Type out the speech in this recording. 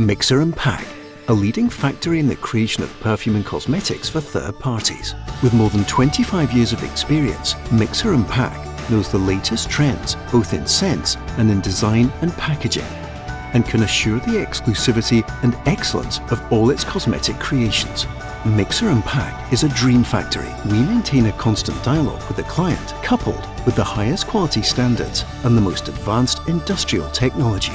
Mixer and Pack, a leading factory in the creation of perfume and cosmetics for third parties. With more than 25 years of experience, Mixer and Pack knows the latest trends both in scents and in design and packaging, and can assure the exclusivity and excellence of all its cosmetic creations. Mixer and Pack is a dream factory. We maintain a constant dialogue with the client, coupled with the highest quality standards and the most advanced industrial technology.